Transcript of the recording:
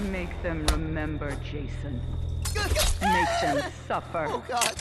Make them remember, Jason. Make them suffer. Oh, God.